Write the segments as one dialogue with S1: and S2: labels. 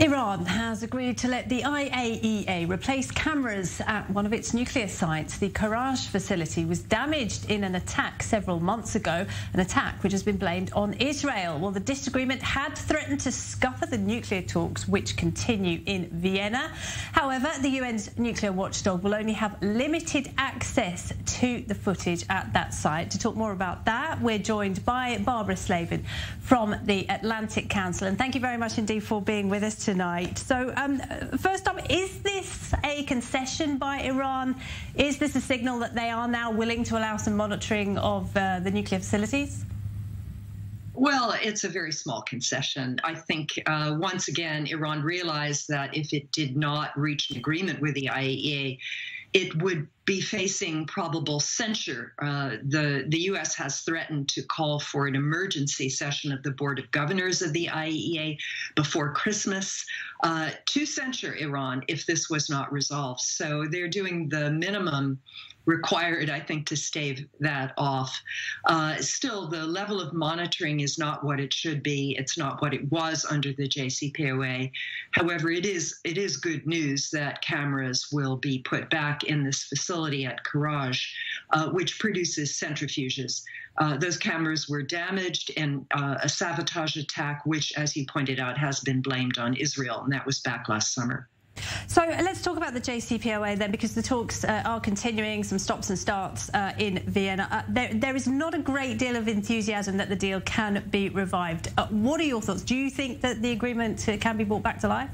S1: Iran has agreed to let the IAEA replace cameras at one of its nuclear sites. The Karaj facility was damaged in an attack several months ago, an attack which has been blamed on Israel. Well, the disagreement had threatened to scupper the nuclear talks, which continue in Vienna. However, the UN's nuclear watchdog will only have limited access to the footage at that site. To talk more about that, we're joined by Barbara Slavin from the Atlantic Council. And thank you very much indeed for being with us today tonight. So, um, first up, is this a concession by Iran? Is this a signal that they are now willing to allow some monitoring of uh, the nuclear facilities?
S2: Well, it's a very small concession. I think uh, once again, Iran realized that if it did not reach an agreement with the IAEA, it would be facing probable censure. Uh, the the U.S. has threatened to call for an emergency session of the Board of Governors of the IAEA before Christmas uh, to censure Iran if this was not resolved. So they're doing the minimum required, I think, to stave that off. Uh, still, the level of monitoring is not what it should be. It's not what it was under the JCPOA. However, it is it is good news that cameras will be put back in this facility at Karaj, uh, which produces centrifuges. Uh, those cameras were damaged in uh, a sabotage attack, which, as you pointed out, has been blamed on Israel, and that was back last summer.
S1: So let's talk about the JCPOA then, because the talks uh, are continuing, some stops and starts uh, in Vienna. Uh, there, there is not a great deal of enthusiasm that the deal can be revived. Uh, what are your thoughts? Do you think that the agreement uh, can be brought back to life?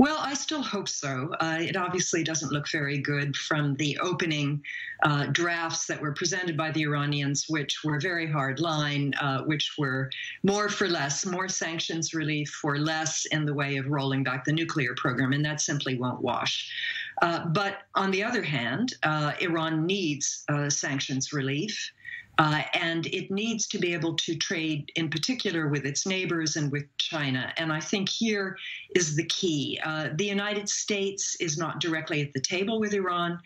S2: Well, I still hope so. Uh, it obviously doesn't look very good from the opening uh, drafts that were presented by the Iranians, which were very hard line, uh, which were more for less, more sanctions relief for less in the way of rolling back the nuclear program, and that simply won't wash. Uh, but on the other hand, uh, Iran needs uh, sanctions relief. Uh, and it needs to be able to trade, in particular, with its neighbors and with China. And I think here is the key. Uh, the United States is not directly at the table with Iran,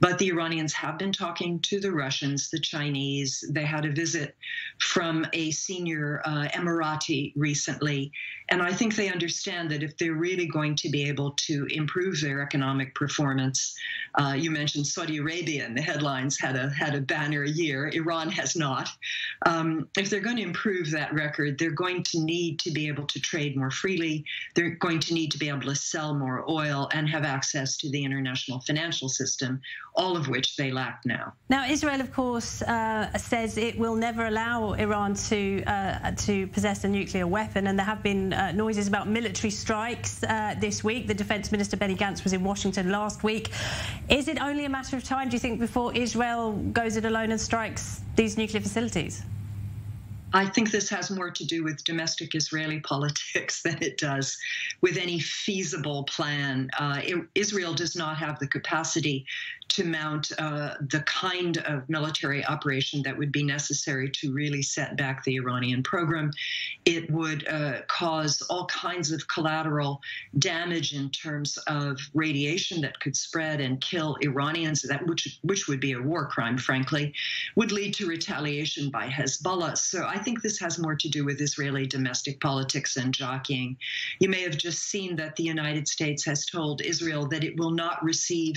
S2: but the Iranians have been talking to the Russians, the Chinese. They had a visit from a senior uh, Emirati recently. And I think they understand that if they're really going to be able to improve their economic performance, uh, you mentioned Saudi Arabia in the headlines had a had a banner year. Iran has not. Um, if they're going to improve that record, they're going to need to be able to trade more freely. They're going to need to be able to sell more oil and have access to the international financial system, all of which they lack now.
S1: Now, Israel, of course, uh, says it will never allow Iran to uh, to possess a nuclear weapon, and there have been uh, noises about military strikes uh, this week. The Defense Minister Benny Gantz was in Washington last week. Is it only a matter of time, do you think, before Israel goes it alone and strikes these nuclear facilities?
S2: I think this has more to do with domestic Israeli politics than it does with any feasible plan. Uh, Israel does not have the capacity to mount uh, the kind of military operation that would be necessary to really set back the Iranian program. It would uh, cause all kinds of collateral damage in terms of radiation that could spread and kill Iranians, that which which would be a war crime, frankly, would lead to retaliation by Hezbollah. So I think this has more to do with Israeli domestic politics and jockeying. You may have just seen that the United States has told Israel that it will not receive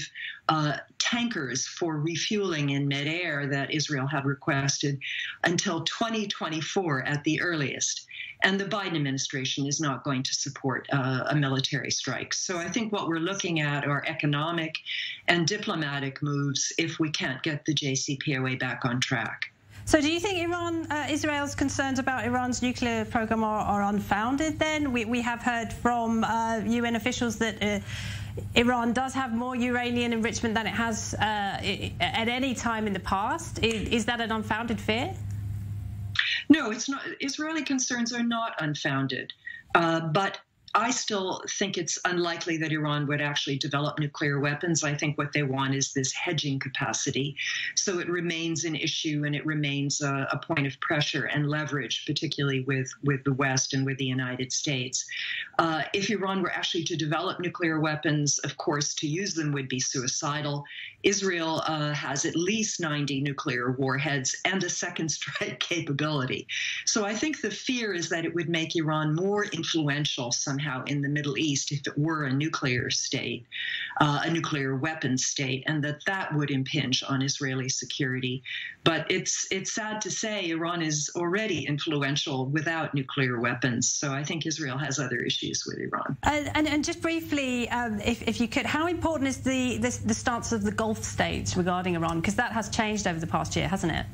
S2: uh, tankers for refueling in midair that Israel had requested until 2024 at the earliest. And the Biden administration is not going to support uh, a military strike. So I think what we're looking at are economic and diplomatic moves if we can't get the JCPOA back on track.
S1: So, do you think Iran, uh, Israel's concerns about Iran's nuclear program are, are unfounded? Then we, we have heard from uh, UN officials that uh, Iran does have more uranium enrichment than it has uh, at any time in the past. Is, is that an unfounded fear?
S2: No, it's not. Israeli concerns are not unfounded, uh, but I still think it's unlikely that Iran would actually develop nuclear weapons. I think what they want is this hedging capacity. So it remains an issue and it remains a, a point of pressure and leverage, particularly with, with the West and with the United States. Uh, if Iran were actually to develop nuclear weapons, of course, to use them would be suicidal. Israel uh, has at least 90 nuclear warheads and a second strike capability. So I think the fear is that it would make Iran more influential somehow in the Middle East if it were a nuclear state, uh, a nuclear weapons state, and that that would impinge on Israeli security. But it's it's sad to say Iran is already influential without nuclear weapons. So I think Israel has other issues with Iran.
S1: And, and, and just briefly, um, if, if you could, how important is the, the, the stance of the Gulf states regarding Iran? Because that has changed over the past year, hasn't it?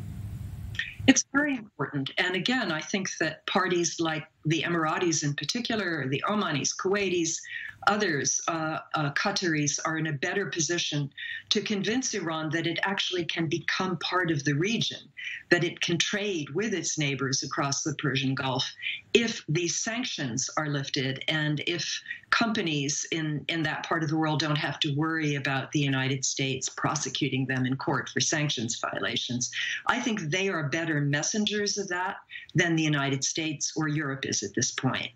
S2: It's very important. And again, I think that parties like the Emiratis in particular, the Omanis, Kuwaitis, others, uh, uh, Qataris, are in a better position to convince Iran that it actually can become part of the region, that it can trade with its neighbors across the Persian Gulf if these sanctions are lifted and if companies in, in that part of the world don't have to worry about the United States prosecuting them in court for sanctions violations. I think they are better messengers of that than the United States or Europe is at this point.